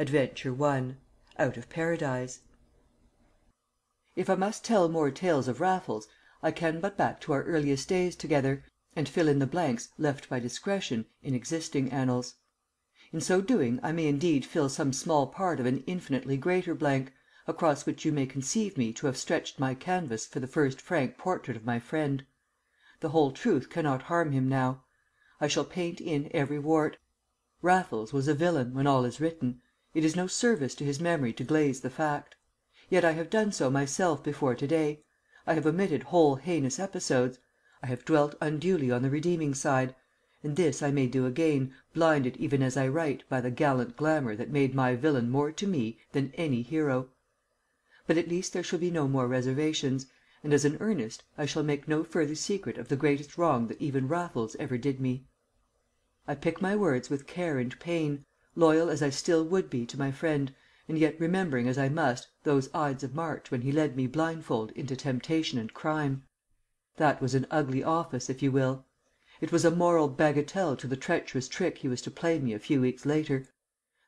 ADVENTURE I OUT OF PARADISE If I must tell more tales of Raffles, I can but back to our earliest days together, and fill in the blanks left by discretion in existing annals. In so doing I may indeed fill some small part of an infinitely greater blank, across which you may conceive me to have stretched my canvas for the first frank portrait of my friend. The whole truth cannot harm him now. I shall paint in every wart. Raffles was a villain, when all is written; it is no service to his memory to glaze the fact. Yet I have done so myself before to day. I have omitted whole heinous episodes; I have dwelt unduly on the redeeming side; and this I may do again, blinded even as I write by the gallant glamour that made my villain more to me than any hero. But at least there shall be no more reservations; and as an earnest I shall make no further secret of the greatest wrong that even Raffles ever did me. I pick my words with care and pain, loyal as I still would be to my friend, and yet remembering as I must those Ides of March when he led me blindfold into temptation and crime. That was an ugly office, if you will. It was a moral bagatelle to the treacherous trick he was to play me a few weeks later.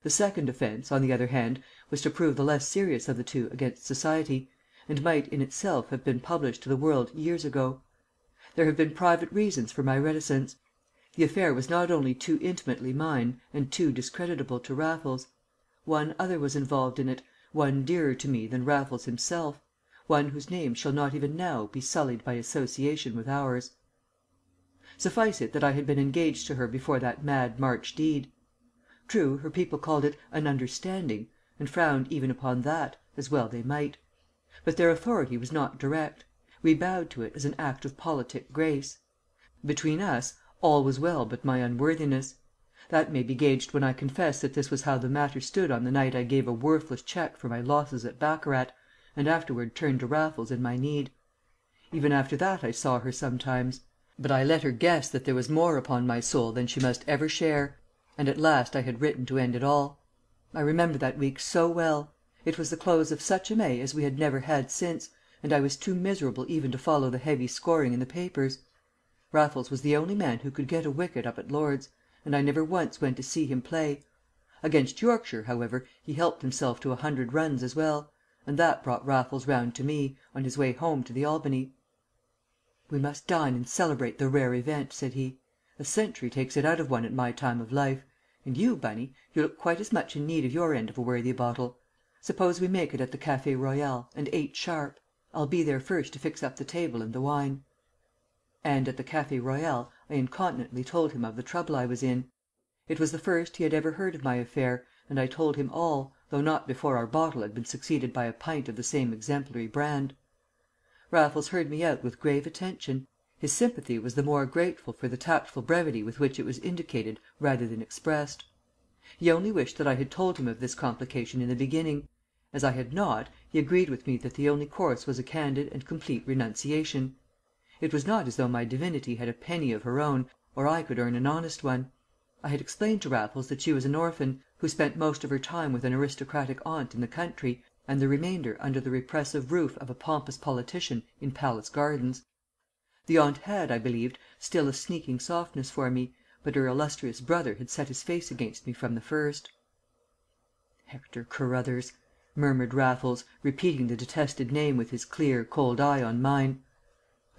The second offence, on the other hand, was to prove the less serious of the two against society, and might in itself have been published to the world years ago. There have been private reasons for my reticence. The affair was not only too intimately mine and too discreditable to Raffles. One other was involved in it, one dearer to me than Raffles himself, one whose name shall not even now be sullied by association with ours. Suffice it that I had been engaged to her before that mad March deed. True, her people called it "an understanding," and frowned even upon that, as well they might; but their authority was not direct; we bowed to it as an act of politic grace. Between us all was well but my unworthiness. That may be gauged when I confess that this was how the matter stood on the night I gave a worthless cheque for my losses at baccarat, and afterward turned to Raffles in my need. Even after that I saw her sometimes; but I let her guess that there was more upon my soul than she must ever share, and at last I had written to end it all. I remember that week so well. It was the close of such a May as we had never had since, and I was too miserable even to follow the heavy scoring in the papers. Raffles was the only man who could get a wicket up at Lord's, and I never once went to see him play. Against Yorkshire, however, he helped himself to a hundred runs as well, and that brought Raffles round to me, on his way home to the Albany. "We must dine and celebrate the rare event," said he. "A century takes it out of one at my time of life; and you, Bunny, you look quite as much in need of your end of a worthy bottle. Suppose we make it at the Café Royal, and eight sharp. I'll be there first to fix up the table and the wine." And at the Café Royal I incontinently told him of the trouble I was in. It was the first he had ever heard of my affair, and I told him all, though not before our bottle had been succeeded by a pint of the same exemplary brand. Raffles heard me out with grave attention; his sympathy was the more grateful for the tactful brevity with which it was indicated rather than expressed. He only wished that I had told him of this complication in the beginning; as I had not, he agreed with me that the only course was a candid and complete renunciation. It was not as though my divinity had a penny of her own, or I could earn an honest one. I had explained to Raffles that she was an orphan, who spent most of her time with an aristocratic aunt in the country, and the remainder under the repressive roof of a pompous politician in Palace Gardens. The aunt had, I believed, still a sneaking softness for me, but her illustrious brother had set his face against me from the first. "Hector Carruthers!" murmured Raffles, repeating the detested name with his clear, cold eye on mine.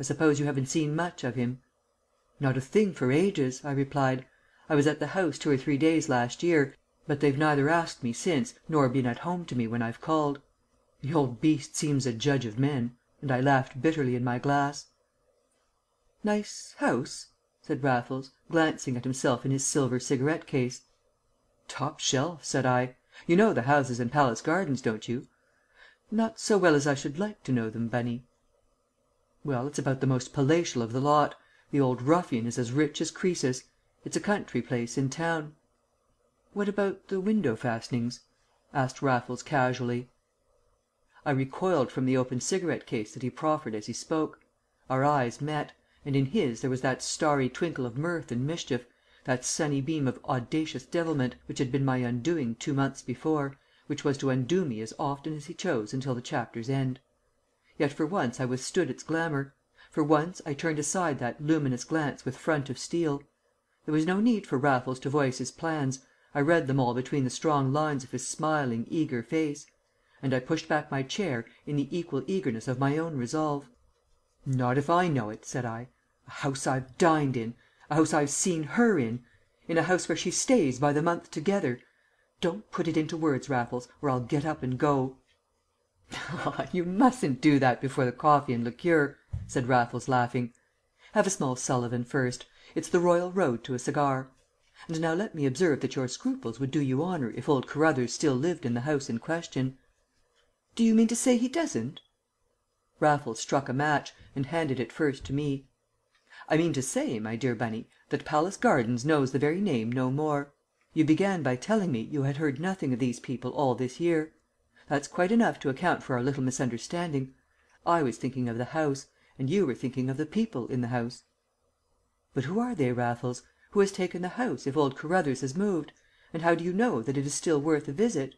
"I suppose you haven't seen much of him?" "Not a thing for ages," I replied. "I was at the house two or three days last year, but they've neither asked me since nor been at home to me when I've called. The old beast seems a judge of men," and I laughed bitterly in my glass. "Nice house?" said Raffles, glancing at himself in his silver cigarette case. "Top shelf," said I. "You know the houses in Palace Gardens, don't you?" "Not so well as I should like to know them, Bunny." "Well, it's about the most palatial of the lot. The old ruffian is as rich as Croesus. It's a country place in town." "What about the window fastenings?" asked Raffles casually. I recoiled from the open cigarette case that he proffered as he spoke. Our eyes met, and in his there was that starry twinkle of mirth and mischief, that sunny beam of audacious devilment, which had been my undoing two months before, which was to undo me as often as he chose until the chapter's end. Yet for once I withstood its glamour; for once I turned aside that luminous glance with front of steel. There was no need for Raffles to voice his plans. I read them all between the strong lines of his smiling, eager face; and I pushed back my chair in the equal eagerness of my own resolve. "Not if I know it," said I. "A house I've dined in a house I've seen her in in a house where she stays by the month together don't put it into words, Raffles, or I'll get up and go." "Ah, you mustn't do that before the coffee and liqueur," said Raffles, laughing. "Have a small Sullivan first; it's the royal road to a cigar. And now let me observe that your scruples would do you honour if old Carruthers still lived in the house in question." "Do you mean to say he doesn't?" Raffles struck a match, and handed it first to me. "I mean to say, my dear Bunny, that Palace Gardens knows the very name no more. You began by telling me you had heard nothing of these people all this year. That's quite enough to account for our little misunderstanding. I was thinking of the house, and you were thinking of the people in the house." "But who are they, Raffles? Who has taken the house, if old Carruthers has moved? And how do you know that it is still worth a visit?"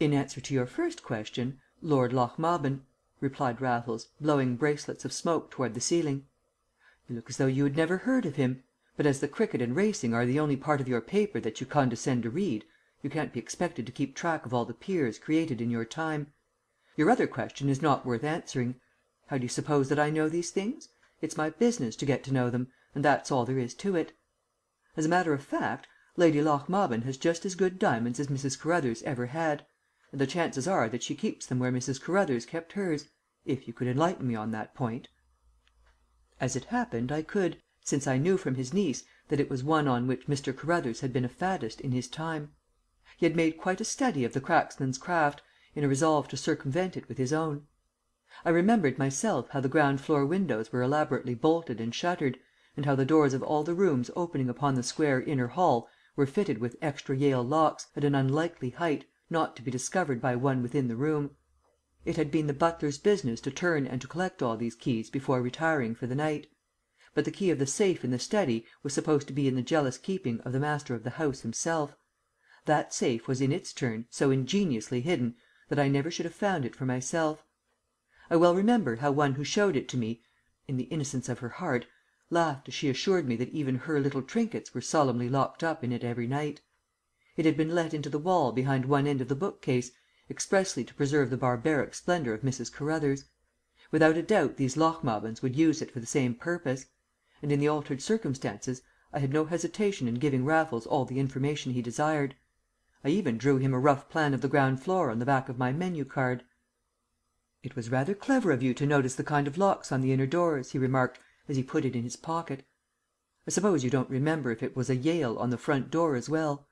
"In answer to your first question, Lord Lochmaben," replied Raffles, blowing bracelets of smoke toward the ceiling. "You look as though you had never heard of him; but as the cricket and racing are the only part of your paper that you condescend to read, you can't be expected to keep track of all the peers created in your time. Your other question is not worth answering. How do you suppose that I know these things? It's my business to get to know them, and that's all there is to it. As a matter of fact, Lady Lochmaben has just as good diamonds as Mrs. Carruthers ever had, and the chances are that she keeps them where Mrs. Carruthers kept hers, if you could enlighten me on that point." As it happened, I could, since I knew from his niece that it was one on which Mr. Carruthers had been a faddist in his time. He had made quite a study of the cracksman's craft, in a resolve to circumvent it with his own. I remembered myself how the ground floor windows were elaborately bolted and shuttered, and how the doors of all the rooms opening upon the square inner hall were fitted with extra Yale locks, at an unlikely height, not to be discovered by one within the room. It had been the butler's business to turn and to collect all these keys before retiring for the night; but the key of the safe in the study was supposed to be in the jealous keeping of the master of the house himself. That safe was in its turn so ingeniously hidden that I never should have found it for myself. I well remember how one who showed it to me in the innocence of her heart laughed as she assured me that even her little trinkets were solemnly locked up in it every night. It had been let into the wall behind one end of the bookcase, expressly to preserve the barbaric splendour of Mrs. Carruthers. Without a doubt these Lochmabens would use it for the same purpose; and in the altered circumstances I had no hesitation in giving Raffles all the information he desired. I even drew him a rough plan of the ground floor on the back of my menu card. "It was rather clever of you to notice the kind of locks on the inner doors," he remarked as he put it in his pocket. "I suppose you don't remember if it was a Yale on the front door as well?"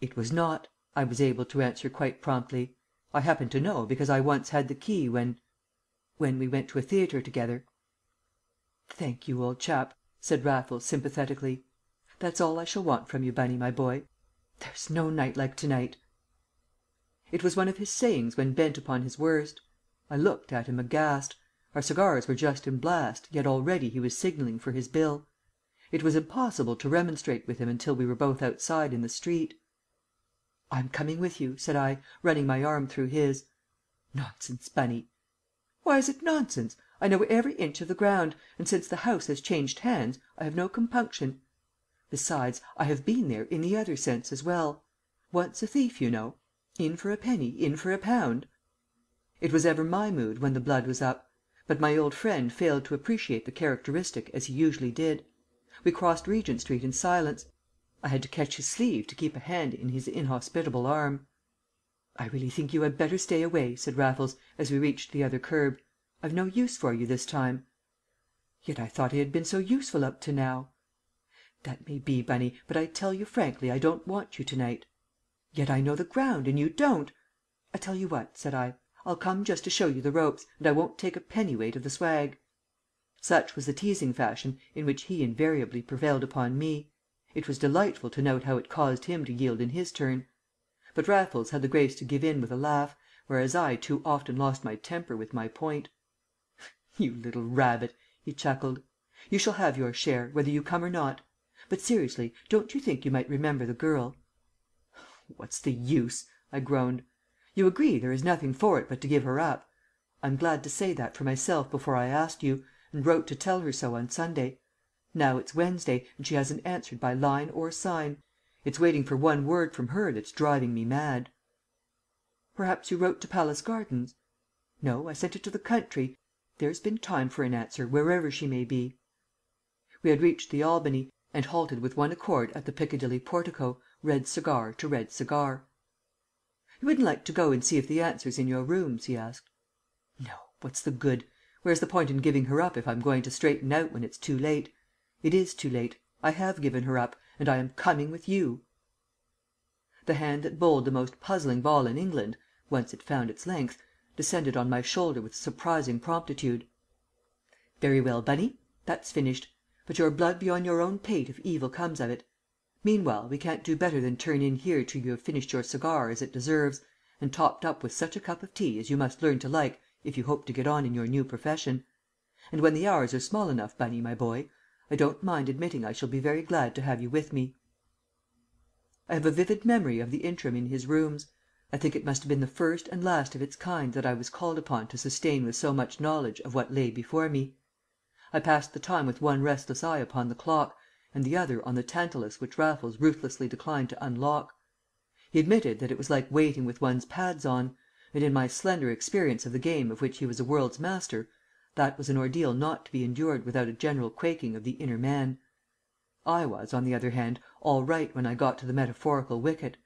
"It was not," I was able to answer quite promptly. "I happen to know because I once had the key when when we went to a theatre together." "Thank you, old chap," said Raffles sympathetically. "That's all I shall want from you, Bunny, my boy. There's no night like to night." It was one of his sayings when bent upon his worst. I looked at him aghast. Our cigars were just in blast, yet already he was signalling for his bill. It was impossible to remonstrate with him until we were both outside in the street. "I'm coming with you," said I, running my arm through his. "Nonsense, Bunny!" "Why is it nonsense? I know every inch of the ground, and since the house has changed hands I have no compunction. Besides, I have been there in the other sense as well. Once a thief, you know. In for a penny, in for a pound." It was ever my mood when the blood was up; but my old friend failed to appreciate the characteristic as he usually did. We crossed Regent Street in silence. I had to catch his sleeve to keep a hand in his inhospitable arm. "I really think you had better stay away," said Raffles, as we reached the other kerb. "I've no use for you this time." "Yet I thought I had been so useful up to now." "That may be, Bunny, but I tell you frankly I don't want you to night." "Yet I know the ground, and you don't." "I tell you what," said I, "I'll come just to show you the ropes, and I won't take a pennyweight of the swag." Such was the teasing fashion in which he invariably prevailed upon me. It was delightful to note how it caused him to yield in his turn. But Raffles had the grace to give in with a laugh, whereas I too often lost my temper with my point. "You little rabbit!" he chuckled. "You shall have your share, whether you come or not. But seriously, don't you think you might remember the girl?" "What's the use?" I groaned. "You agree there is nothing for it but to give her up. I'm glad to say that for myself before I asked you, and wrote to tell her so on Sunday. Now it's Wednesday, and she hasn't answered by line or sign. It's waiting for one word from her that's driving me mad." "Perhaps you wrote to Palace Gardens?" "No, I sent it to the country. There's been time for an answer, wherever she may be." We had reached the Albany, and halted with one accord at the Piccadilly portico, red cigar to red cigar. "You wouldn't like to go and see if the answer's in your rooms?" he asked. "No. What's the good? Where's the point in giving her up if I'm going to straighten out when it's too late? It is too late. I have given her up, and I am coming with you." The hand that bowled the most puzzling ball in England once it found its length descended on my shoulder with surprising promptitude. "Very well, Bunny. That's finished. But your blood be on your own pate if evil comes of it. Meanwhile we can't do better than turn in here till you have finished your cigar as it deserves, and topped up with such a cup of tea as you must learn to like if you hope to get on in your new profession. And when the hours are small enough, Bunny, my boy, I don't mind admitting I shall be very glad to have you with me." I have a vivid memory of the interim in his rooms. I think it must have been the first and last of its kind that I was called upon to sustain with so much knowledge of what lay before me. I passed the time with one restless eye upon the clock, and the other on the tantalus which Raffles ruthlessly declined to unlock. He admitted that it was like waiting with one's pads on, and in my slender experience of the game of which he was a world's master, that was an ordeal not to be endured without a general quaking of the inner man. I was, on the other hand, all right when I got to the metaphorical wicket,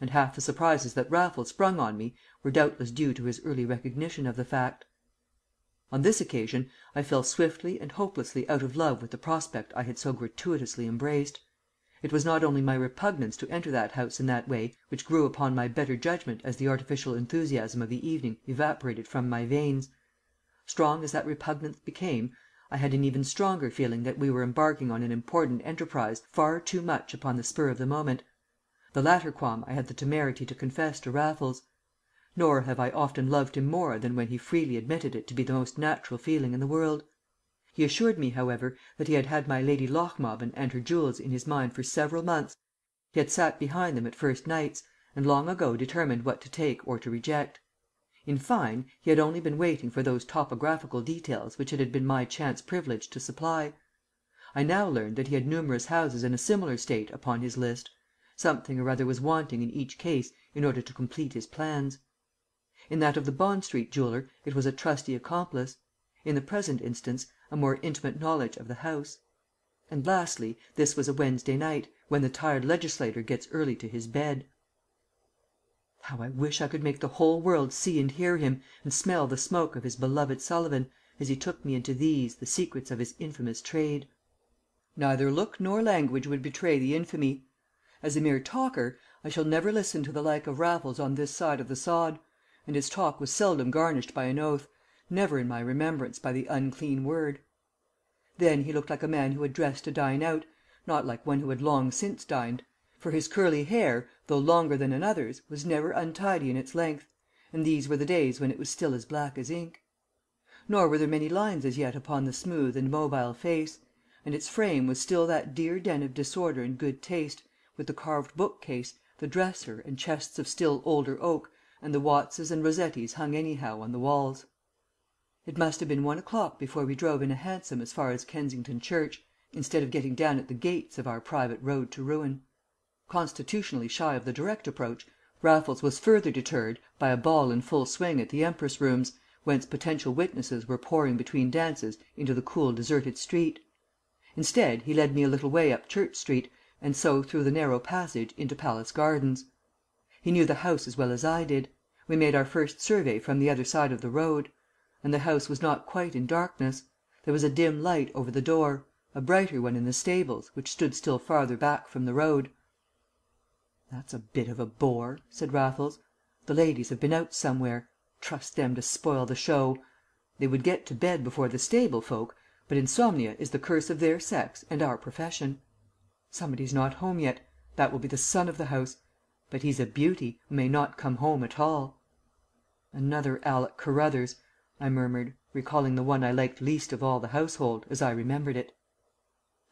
and half the surprises that Raffles sprung on me were doubtless due to his early recognition of the fact. On this occasion I fell swiftly and hopelessly out of love with the prospect I had so gratuitously embraced. It was not only my repugnance to enter that house in that way which grew upon my better judgment as the artificial enthusiasm of the evening evaporated from my veins. Strong as that repugnance became, I had an even stronger feeling that we were embarking on an important enterprise far too much upon the spur of the moment. The latter qualm I had the temerity to confess to Raffles. Nor have I often loved him more than when he freely admitted it to be the most natural feeling in the world. He assured me, however, that he had had my Lady Lochmaben and her jewels in his mind for several months; he had sat behind them at first nights, and long ago determined what to take or to reject. In fine, he had only been waiting for those topographical details which it had been my chance privilege to supply. I now learned that he had numerous houses in a similar state upon his list; something or other was wanting in each case in order to complete his plans. In that of the Bond Street jeweller it was a trusty accomplice; in the present instance, a more intimate knowledge of the house. And lastly, this was a Wednesday night, when the tired legislator gets early to his bed. How I wish I could make the whole world see and hear him, and smell the smoke of his beloved Sullivan, as he took me into these, the secrets of his infamous trade! Neither look nor language would betray the infamy. As a mere talker, I shall never listen to the like of Raffles on this side of the sod and his talk was seldom garnished by an oath, never in my remembrance by the unclean word. Then he looked like a man who had dressed to dine out, not like one who had long since dined; for his curly hair, though longer than another's, was never untidy in its length, and these were the days when it was still as black as ink. Nor were there many lines as yet upon the smooth and mobile face, and its frame was still that dear den of disorder and good taste, with the carved bookcase, the dresser, and chests of still older oak and the Wattses and Rossettis hung anyhow on the walls. It must have been one o'clock before we drove in a hansom as far as Kensington Church, instead of getting down at the gates of our private road to ruin. Constitutionally shy of the direct approach, Raffles was further deterred by a ball in full swing at the Empress Rooms, whence potential witnesses were pouring between dances into the cool deserted street. Instead, he led me a little way up Church Street, and so through the narrow passage into Palace Gardens. He knew the house as well as I did; we made our first survey from the other side of the road. And the house was not quite in darkness; there was a dim light over the door, a brighter one in the stables, which stood still farther back from the road. "That's a bit of a bore," said Raffles. "The ladies have been out somewhere. Trust them to spoil the show! They would get to bed before the stable folk, but insomnia is the curse of their sex and our profession. Somebody's not home yet; that will be the son of the house. But he's a beauty, and may not come home at all." "Another Alec Carruthers," I murmured, recalling the one I liked least of all the household, as I remembered it.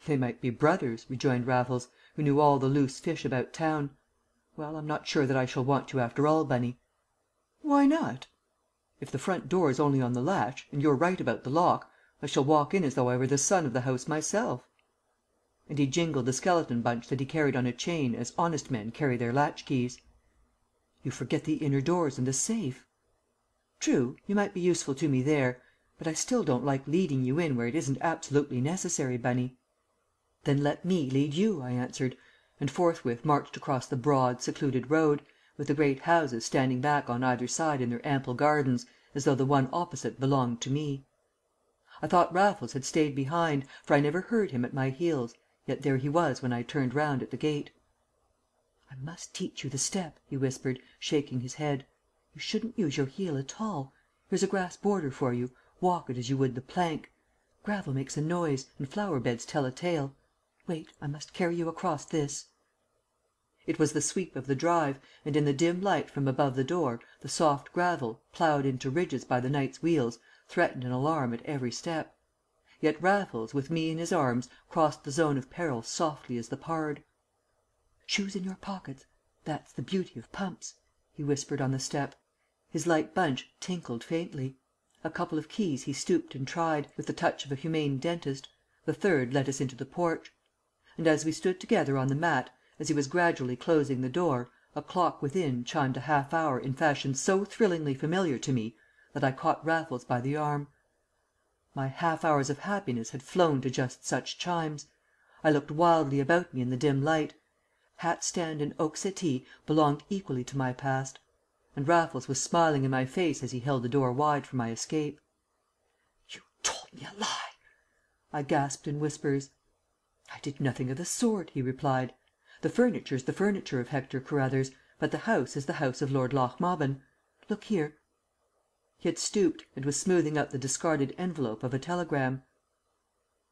"They might be brothers," rejoined Raffles, who knew all the loose fish about town. "Well, I'm not sure that I shall want you after all, Bunny." "Why not?" "If the front door's only on the latch, and you're right about the lock, I shall walk in as though I were the son of the house myself." And he jingled the skeleton bunch that he carried on a chain as honest men carry their latch keys. "You forget the inner doors and the safe." "True, you might be useful to me there. But I still don't like leading you in where it isn't absolutely necessary, Bunny." "Then let me lead you," I answered, and forthwith marched across the broad, secluded road, with the great houses standing back on either side in their ample gardens, as though the one opposite belonged to me. I thought Raffles had stayed behind, for I never heard him at my heels, yet there he was when I turned round at the gate. "I must teach you the step," he whispered, shaking his head. "You shouldn't use your heel at all. Here's a grass border for you; walk it as you would the plank. Gravel makes a noise, and flower beds tell a tale. Wait, I must carry you across this." It was the sweep of the drive, and in the dim light from above the door the soft gravel, ploughed into ridges by the night's wheels, threatened an alarm at every step. Yet Raffles, with me in his arms, crossed the zone of peril softly as the pard. "Shoes in your pockets that's the beauty of pumps," he whispered on the step. His light bunch tinkled faintly. A couple of keys he stooped and tried, with the touch of a humane dentist; the third let us into the porch. And as we stood together on the mat, as he was gradually closing the door, a clock within chimed a half hour in fashion so thrillingly familiar to me that I caught Raffles by the arm. My half hours of happiness had flown to just such chimes. I looked wildly about me in the dim light. Hat stand and oak settee belonged equally to my past; and Raffles was smiling in my face as he held the door wide for my escape. "You told me a lie!" I gasped in whispers. "I did nothing of the sort," he replied. "The furniture's the furniture of Hector Carruthers, but the house is the house of Lord Lochmaben. Look here." He had stooped, and was smoothing out the discarded envelope of a telegram.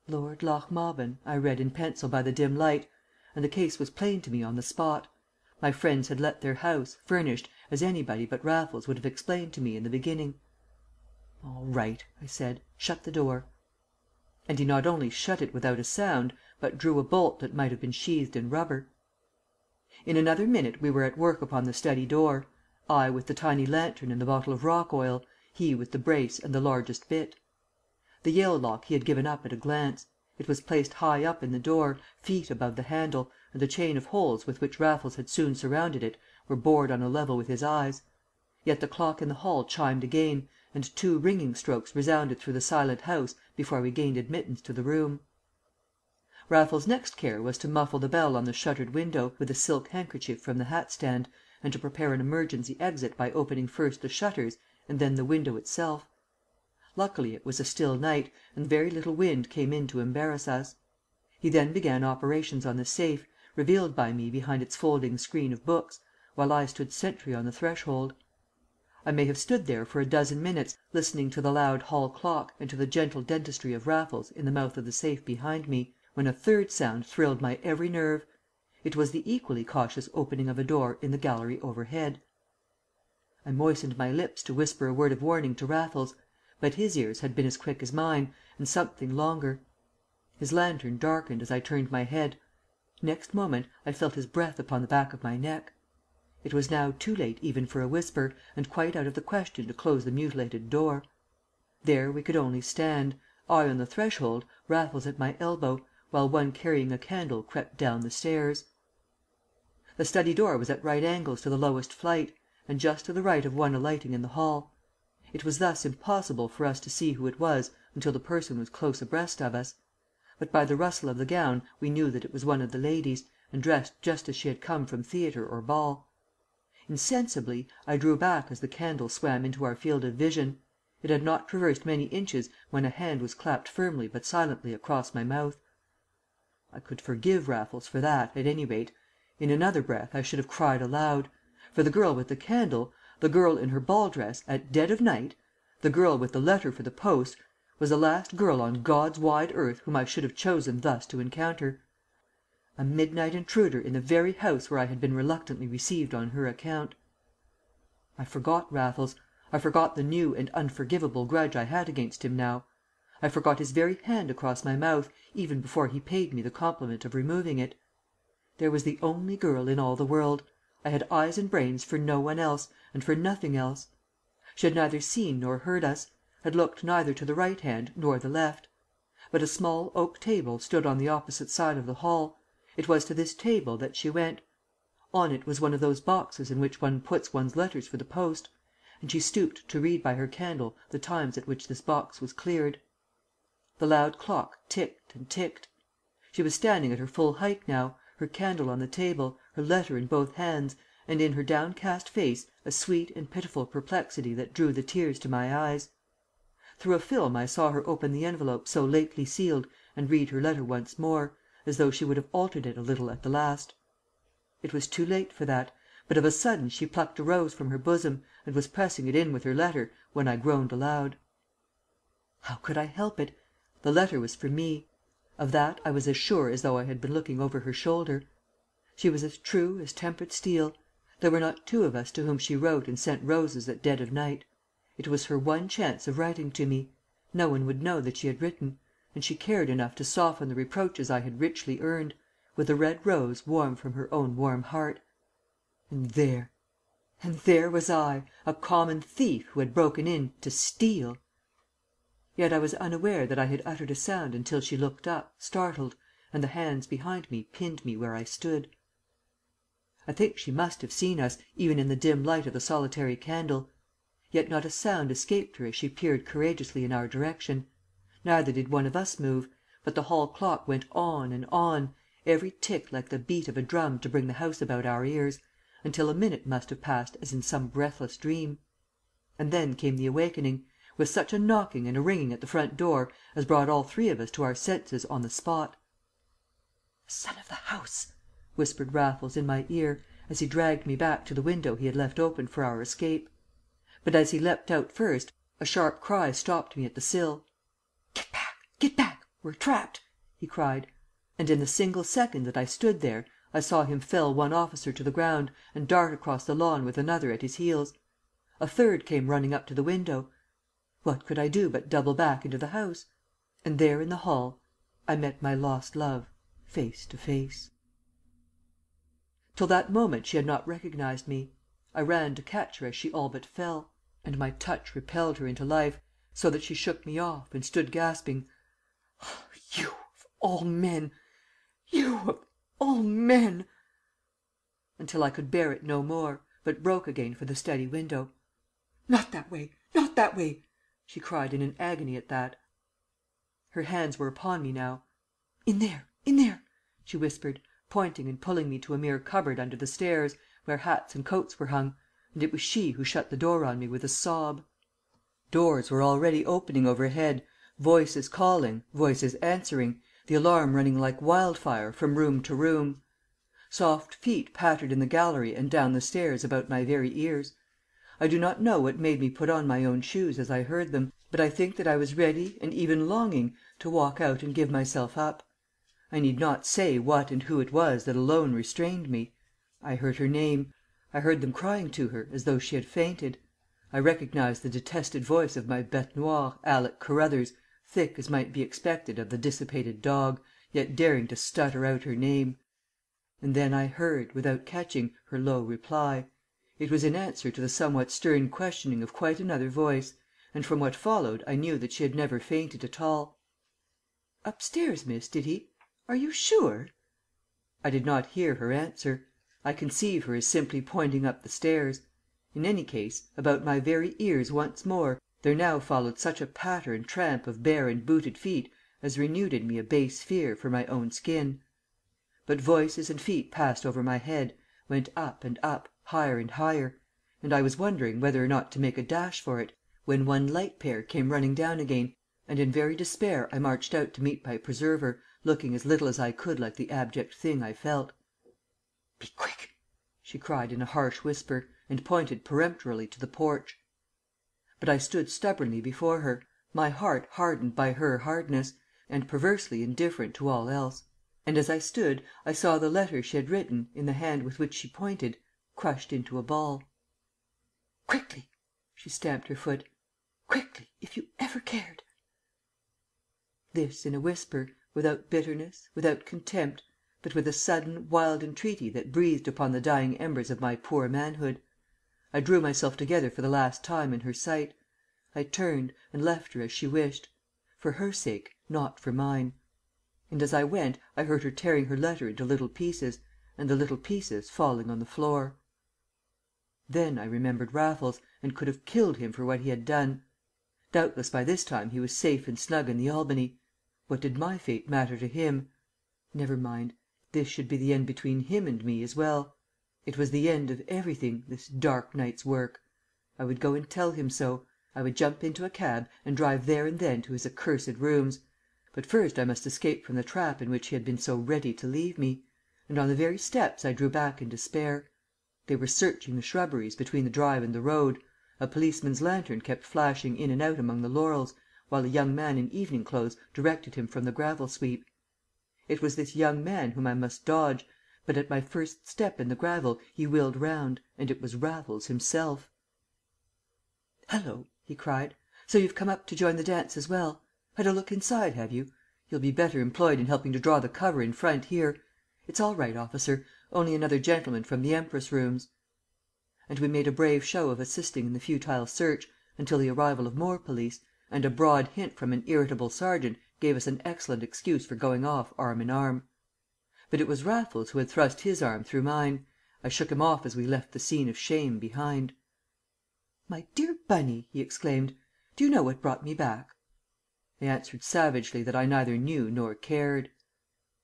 "Lord Lochmaben," I read in pencil by the dim light, and the case was plain to me on the spot. My friends had let their house, furnished, as anybody but Raffles would have explained to me in the beginning. "All right," I said. "Shut the door." And he not only shut it without a sound, but drew a bolt that might have been sheathed in rubber. In another minute we were at work upon the study door, I with the tiny lantern and the bottle of rock oil, he with the brace and the largest bit. The Yale lock he had given up at a glance. It was placed high up in the door, feet above the handle, and the chain of holes with which Raffles had soon surrounded it were bored on a level with his eyes. Yet the clock in the hall chimed again, and two ringing strokes resounded through the silent house before we gained admittance to the room. Raffles's next care was to muffle the bell on the shuttered window with a silk handkerchief from the hat stand, and to prepare an emergency exit by opening first the shutters and then the window itself. Luckily it was a still night, and very little wind came in to embarrass us. He then began operations on the safe, revealed by me behind its folding screen of books, while I stood sentry on the threshold. I may have stood there for a dozen minutes listening to the loud hall clock and to the gentle dentistry of Raffles in the mouth of the safe behind me, when a third sound thrilled my every nerve. It was the equally cautious opening of a door in the gallery overhead. I moistened my lips to whisper a word of warning to Raffles, but his ears had been as quick as mine, and something longer. His lantern darkened as I turned my head. Next moment I felt his breath upon the back of my neck. It was now too late even for a whisper, and quite out of the question to close the mutilated door. There we could only stand, I on the threshold, Raffles at my elbow, while one carrying a candle crept down the stairs. The study door was at right angles to the lowest flight, and just to the right of one alighting in the hall. It was thus impossible for us to see who it was until the person was close abreast of us; but by the rustle of the gown we knew that it was one of the ladies, and dressed just as she had come from theatre or ball. Insensibly I drew back as the candle swam into our field of vision; it had not traversed many inches when a hand was clapped firmly but silently across my mouth. I could forgive Raffles for that, at any rate; in another breath I should have cried aloud; for the girl with the candle the girl in her ball dress, at dead of night the girl with the letter for the post, was the last girl on God's wide earth whom I should have chosen thus to encounter. A midnight intruder in the very house where I had been reluctantly received on her account. I forgot Raffles. I forgot the new and unforgivable grudge I had against him now. I forgot his very hand across my mouth even before he paid me the compliment of removing it. There was the only girl in all the world. I had eyes and brains for no one else, and for nothing else. She had neither seen nor heard us, had looked neither to the right hand nor the left. But a small oak table stood on the opposite side of the hall. It was to this table that she went. On it was one of those boxes in which one puts one's letters for the post; and she stooped to read by her candle the times at which this box was cleared. The loud clock ticked and ticked. She was standing at her full height now, her candle on the table, her letter in both hands, and in her downcast face a sweet and pitiful perplexity that drew the tears to my eyes. Through a film I saw her open the envelope so lately sealed and read her letter once more, as though she would have altered it a little at the last. It was too late for that, but of a sudden she plucked a rose from her bosom, and was pressing it in with her letter, when I groaned aloud. How could I help it? The letter was for me. Of that I was as sure as though I had been looking over her shoulder. She was as true as tempered steel. There were not two of us to whom she wrote and sent roses at dead of night. It was her one chance of writing to me. No one would know that she had written; and she cared enough to soften the reproaches I had richly earned, with a red rose warm from her own warm heart. And there and there was I, a common thief who had broken in to steal! Yet I was unaware that I had uttered a sound until she looked up, startled, and the hands behind me pinned me where I stood. I think she must have seen us, even in the dim light of the solitary candle. Yet not a sound escaped her as she peered courageously in our direction. Neither did one of us move, but the hall clock went on and on, every tick like the beat of a drum to bring the house about our ears, until a minute must have passed as in some breathless dream. And then came the awakening, with such a knocking and a ringing at the front door as brought all three of us to our senses on the spot. "The son of the house!" Whispered Raffles in my ear, as he dragged me back to the window he had left open for our escape. But as he leapt out first, a sharp cry stopped me at the sill. "Get back! Get back! We're trapped!" he cried; and in the single second that I stood there I saw him fell one officer to the ground and dart across the lawn with another at his heels. A third came running up to the window. What could I do but double back into the house? And there in the hall I met my lost love face to face. Till that moment she had not recognized me. I ran to catch her as she all but fell and my touch repelled her into life, so that she shook me off and stood gasping, ah, "You of all men! You of all men!" until I could bear it no more, but broke again for the study window. "Not that way! Not that way!" she cried in an agony at that. Her hands were upon me now. "In there, in there!" she whispered, pointing and pulling me to a mere cupboard under the stairs, where hats and coats were hung and it was she who shut the door on me with a sob. Doors were already opening overhead, voices calling, voices answering, the alarm running like wildfire from room to room. Soft feet pattered in the gallery and down the stairs about my very ears. I do not know what made me put on my own shoes as I heard them, but I think that I was ready and even longing to walk out and give myself up. I need not say what and who it was that alone restrained me. I heard her name, I heard them crying to her as though she had fainted. I recognized the detested voice of my bête noire, Alec Carruthers, thick as might be expected of the dissipated dog, yet daring to stutter out her name. And then I heard, without catching, her low reply. It was in answer to the somewhat stern questioning of quite another voice, and from what followed I knew that she had never fainted at all. "Upstairs, miss, did he? Are you sure?" I did not hear her answer. I conceive her as simply pointing up the stairs. In any case, about my very ears once more there now followed such a patter and tramp of bare and booted feet as renewed in me a base fear for my own skin. But voices and feet passed over my head, went up and up, higher and higher, and I was wondering whether or not to make a dash for it, when one light pair came running down again, and in very despair I marched out to meet my preserver, looking as little as I could like the abject thing I felt. "Be quick!" she cried in a harsh whisper, and pointed peremptorily to the porch. But I stood stubbornly before her, my heart hardened by her hardness, and perversely indifferent to all else. And as I stood I saw the letter she had written, in the hand with which she pointed, crushed into a ball. "Quickly!" she stamped her foot. "Quickly, if you ever cared!" This in a whisper, without bitterness, without contempt, but with a sudden, wild entreaty that breathed upon the dying embers of my poor manhood. I drew myself together for the last time in her sight. I turned, and left her as she wished; for her sake, not for mine. And as I went I heard her tearing her letter into little pieces, and the little pieces falling on the floor. Then I remembered Raffles, and could have killed him for what he had done. Doubtless by this time he was safe and snug in the Albany. What did my fate matter to him? Never mind; this should be the end between him and me as well. It was the end of everything, this dark night's work. I would go and tell him so. I would jump into a cab and drive there and then to his accursed rooms. But first I must escape from the trap in which he had been so ready to leave me; and on the very steps I drew back in despair. They were searching the shrubberies between the drive and the road; a policeman's lantern kept flashing in and out among the laurels, while a young man in evening clothes directed him from the gravel sweep. It was this young man whom I must dodge, but at my first step in the gravel he wheeled round, and it was Raffles himself. "Hallo!" he cried. "So you've come up to join the dance as well? Had a look inside, have you? You'll be better employed in helping to draw the cover in front here. It's all right, officer; only another gentleman from the Empress Rooms." And we made a brave show of assisting in the futile search, until the arrival of more police, and a broad hint from an irritable sergeant gave us an excellent excuse for going off arm in arm. But it was Raffles who had thrust his arm through mine. I shook him off as we left the scene of shame behind. "My dear Bunny!" he exclaimed. "Do you know what brought me back?" I answered savagely that I neither knew nor cared.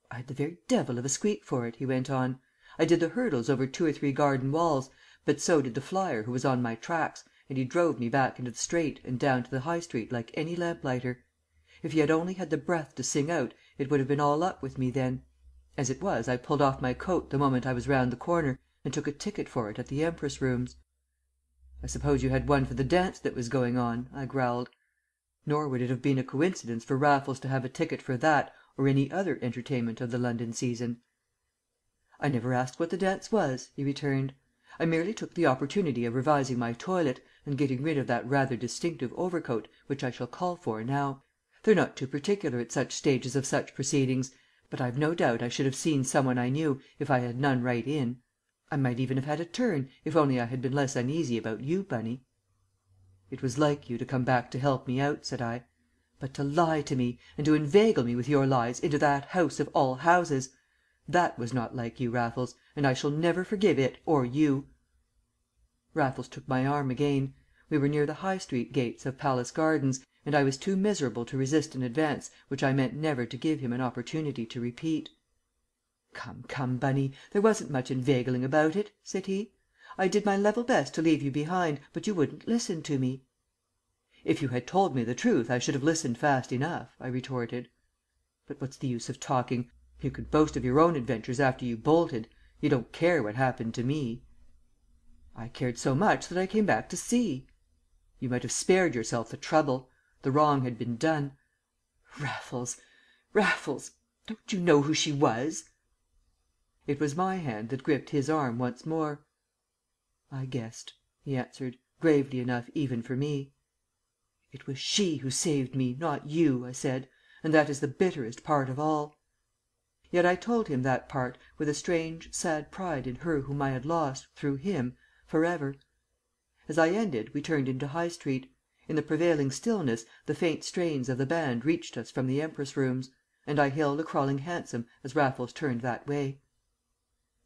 "I had the very devil of a squeak for it," he went on. "I did the hurdles over two or three garden walls, but so did the flyer who was on my tracks, and he drove me back into the straight and down to the High Street like any lamplighter. If he had only had the breath to sing out it would have been all up with me then. As it was I pulled off my coat the moment I was round the corner, and took a ticket for it at the Empress Rooms." "I suppose you had one for the dance that was going on," I growled. Nor would it have been a coincidence for Raffles to have a ticket for that or any other entertainment of the London season. "I never asked what the dance was," he returned. "I merely took the opportunity of revising my toilet, and getting rid of that rather distinctive overcoat which I shall call for now. They're not too particular at such stages of such proceedings, but I've no doubt I should have seen some one I knew if I had none right in. I might even have had a turn, if only I had been less uneasy about you, Bunny." "It was like you to come back to help me out," said I. "But to lie to me, and to inveigle me with your lies into that house of all houses! That was not like you, Raffles, and I shall never forgive it or you." Raffles took my arm again. We were near the High Street gates of Palace Gardens, and I was too miserable to resist an advance which I meant never to give him an opportunity to repeat. "Come, come, Bunny, there wasn't much inveigling about it," said he. "I did my level best to leave you behind, but you wouldn't listen to me." "If you had told me the truth I should have listened fast enough," I retorted. "But what's the use of talking? You could boast of your own adventures after you bolted. You don't care what happened to me." "I cared so much that I came back to see." "You might have spared yourself the trouble. The wrong had been done." "Raffles! Raffles! Don't you know who she was?" It was my hand that gripped his arm once more. "I guessed," he answered, gravely enough even for me. "It was she who saved me, not you," I said, "and that is the bitterest part of all." Yet I told him that part with a strange, sad pride in her whom I had lost, through him, for ever. As I ended we turned into High Street. In the prevailing stillness the faint strains of the band reached us from the Empress Rooms, and I hailed a crawling hansom as Raffles turned that way.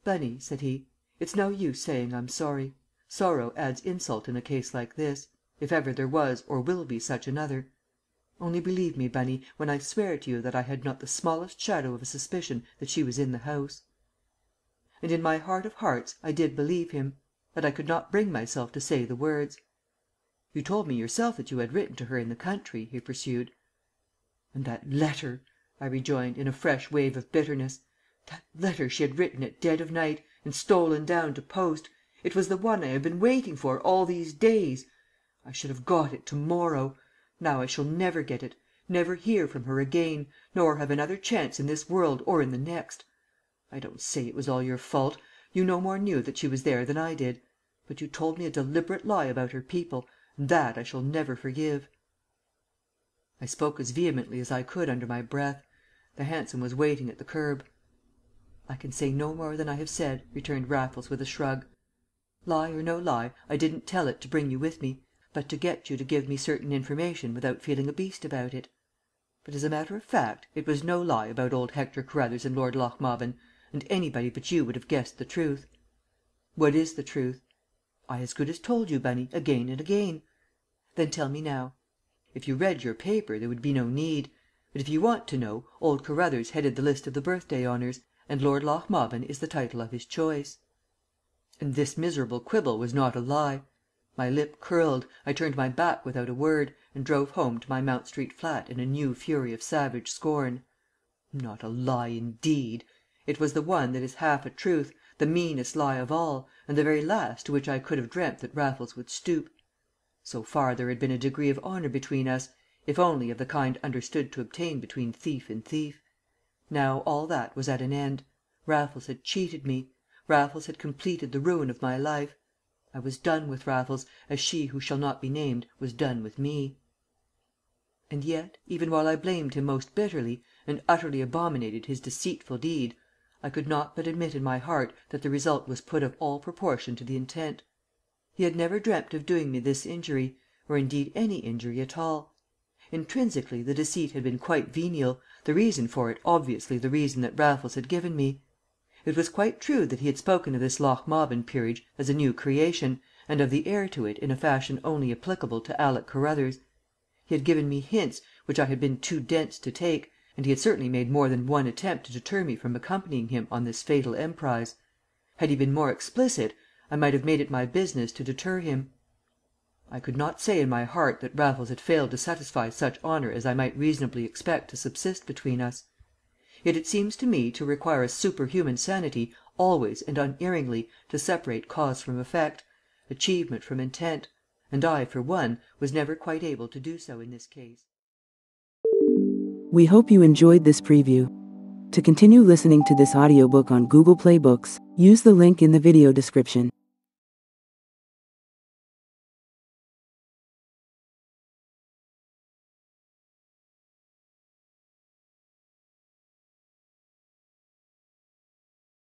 "Bunny," said he, "it's no use saying I'm sorry. Sorrow adds insult in a case like this, if ever there was or will be such another. Only believe me, Bunny, when I swear to you that I had not the smallest shadow of a suspicion that she was in the house." And in my heart of hearts I did believe him, but I could not bring myself to say the words. "You told me yourself that you had written to her in the country," he pursued. "And that letter!" I rejoined, in a fresh wave of bitterness. "That letter she had written at dead of night, and stolen down to post! It was the one I have been waiting for all these days. I should have got it to morrow. Now I shall never get it, never hear from her again, nor have another chance in this world or in the next. I don't say it was all your fault; you no more knew that she was there than I did; but you told me a deliberate lie about her people, and that I shall never forgive." I spoke as vehemently as I could under my breath. The hansom was waiting at the curb. "I can say no more than I have said," returned Raffles with a shrug. "Lie or no lie, I didn't tell it to bring you with me but to get you to give me certain information without feeling a beast about it." But, as a matter of fact, it was no lie about old Hector Carruthers and Lord Lochmaben, and anybody but you would have guessed the truth." "What is the truth?" "I as good as told you, Bunny, again and again." "Then tell me now." "If you read your paper, there would be no need. But if you want to know, old Carruthers headed the list of the birthday honours, and Lord Lochmaben is the title of his choice." And this miserable quibble was not a lie. My lip curled, I turned my back without a word, and drove home to my Mount Street flat in a new fury of savage scorn. Not a lie, indeed! It was the one that is half a truth, the meanest lie of all, and the very last to which I could have dreamt that Raffles would stoop. So far there had been a degree of honour between us, if only of the kind understood to obtain between thief and thief. Now all that was at an end. Raffles had cheated me. Raffles had completed the ruin of my life. I was done with Raffles, as she who shall not be named was done with me. And yet, even while I blamed him most bitterly, and utterly abominated his deceitful deed, I could not but admit in my heart that the result was put of all proportion to the intent. He had never dreamt of doing me this injury, or indeed any injury at all. Intrinsically the deceit had been quite venial, the reason for it obviously the reason that Raffles had given me. It was quite true that he had spoken of this Lochmaben peerage as a new creation, and of the heir to it in a fashion only applicable to Alec Carruthers. He had given me hints which I had been too dense to take, and he had certainly made more than one attempt to deter me from accompanying him on this fatal emprise. Had he been more explicit, I might have made it my business to deter him. I could not say in my heart that Raffles had failed to satisfy such honour as I might reasonably expect to subsist between us. Yet it seems to me to require a superhuman sanity always and unerringly to separate cause from effect, achievement from intent, and I, for one, was never quite able to do so in this case. We hope you enjoyed this preview. To continue listening to this audiobook on Google Play Books, use the link in the video description.